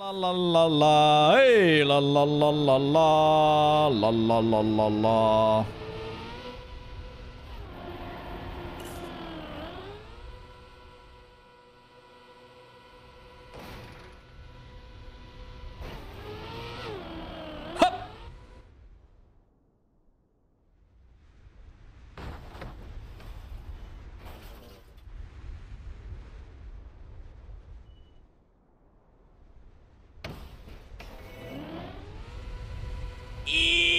La la la la, hey, la la la la la, la la la la la. E